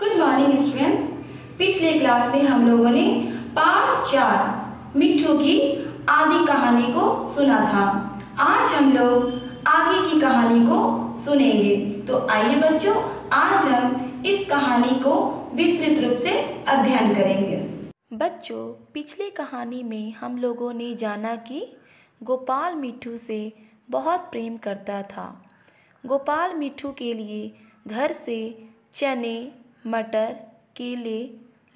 Good morning students पिछले class में हम लोगों ने पार्ट चार मिट्टू की आदि कहानी को सुना था। आज हम लोग आगे की कहानी को सुनेंगे। तो आइए बच्चों, आज हम इस कहानी को विस्तृत रूप से अध्ययन करेंगे। बच्चों, पिछले कहानी में हम लोगों ने जाना कि गोपाल मिट्टू से बहुत प्रेम करता था। गोपाल मिट्टू के लिए घर से चने मटर, केले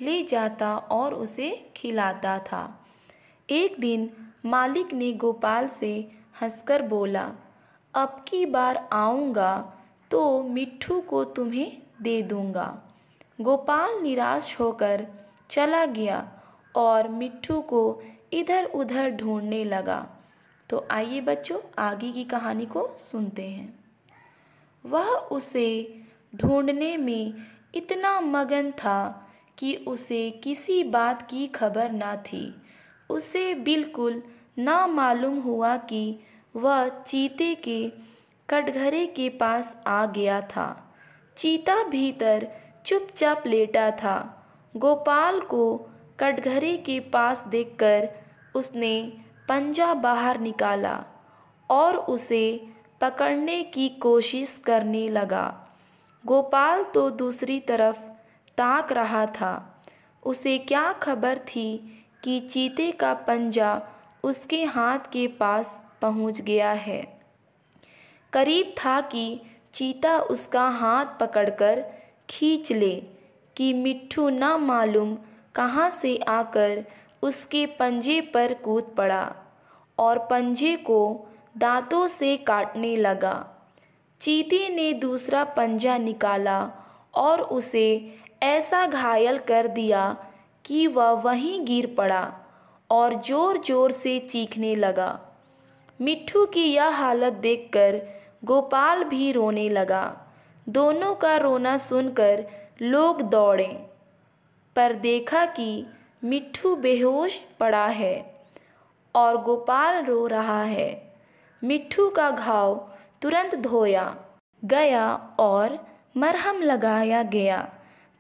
ले जाता और उसे खिलाता था। एक दिन मालिक ने गोपाल से हंसकर बोला, अब की बार आऊँगा तो मिट्ठू को तुम्हें दे दूँगा। गोपाल निराश होकर चला गया और मिट्ठू को इधर उधर ढूँढने लगा। तो आइए बच्चों, आगे की कहानी को सुनते हैं। वह उसे ढूँढने में इतना मगन था कि उसे किसी बात की खबर न थी। उसे बिल्कुल ना मालूम हुआ कि वह चीते के कटघरे के पास आ गया था। चीता भीतर चुपचाप लेटा था। गोपाल को कटघरे के पास देखकर उसने पंजा बाहर निकाला और उसे पकड़ने की कोशिश करने लगा। गोपाल तो दूसरी तरफ़ ताक रहा था। उसे क्या खबर थी कि चीते का पंजा उसके हाथ के पास पहुँच गया है। करीब था कि चीता उसका हाथ पकड़कर खींच ले कि मिट्ठू ना मालूम कहाँ से आकर उसके पंजे पर कूद पड़ा और पंजे को दांतों से काटने लगा। चीते ने दूसरा पंजा निकाला और उसे ऐसा घायल कर दिया कि वह वहीं गिर पड़ा और ज़ोर ज़ोर से चीखने लगा। मिट्ठू की यह हालत देखकर गोपाल भी रोने लगा। दोनों का रोना सुनकर लोग दौड़े, पर देखा कि मिट्ठू बेहोश पड़ा है और गोपाल रो रहा है। मिट्ठू का घाव तुरंत धोया, गया और मरहम लगाया गया।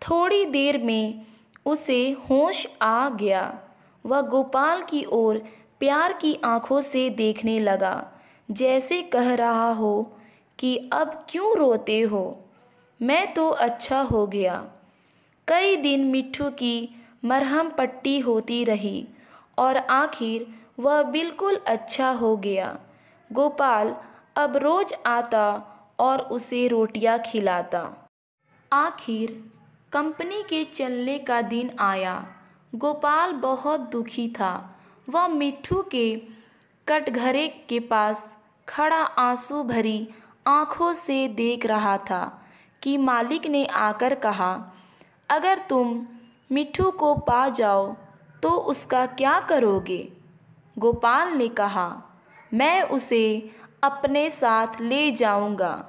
थोड़ी देर में उसे होश आ गया। वह गोपाल की ओर प्यार की आँखों से देखने लगा, जैसे कह रहा हो कि, अब क्यों रोते हो? मैं तो अच्छा हो गया। कई दिन मिट्ठू की मरहम पट्टी होती रही और आखिर वह बिल्कुल अच्छा हो गया। गोपाल अब रोज आता और उसे रोटियाँ खिलाता। आखिर कंपनी के चलने का दिन आया। गोपाल बहुत दुखी था। वह मिट्ठू के कटघरे के पास खड़ा आँसू भरी आँखों से देख रहा था कि मालिक ने आकर कहा, अगर तुम मिट्ठू को पा जाओ तो उसका क्या करोगे? गोपाल ने कहा, मैं उसे अपने साथ ले जाऊँगा,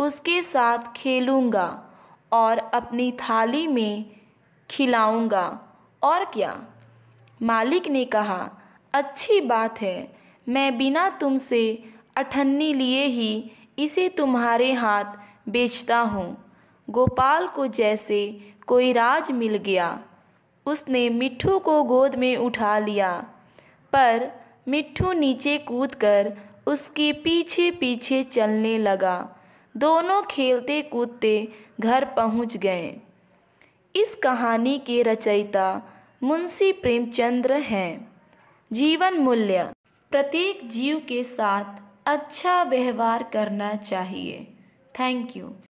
उसके साथ खेलूँगा और अपनी थाली में खिलाऊँगा। और क्या? मालिक ने कहा, अच्छी बात है, मैं बिना तुमसे अठन्नी लिए ही इसे तुम्हारे हाथ बेचता हूँ। गोपाल को जैसे कोई राज मिल गया। उसने मिट्ठू को गोद में उठा लिया, पर मिट्ठू नीचे कूदकर उसके पीछे पीछे चलने लगा। दोनों खेलते कूदते घर पहुँच गए। इस कहानी के रचयिता मुंशी प्रेमचंद्र हैं। जीवन मूल्य, प्रत्येक जीव के साथ अच्छा व्यवहार करना चाहिए। Thank you.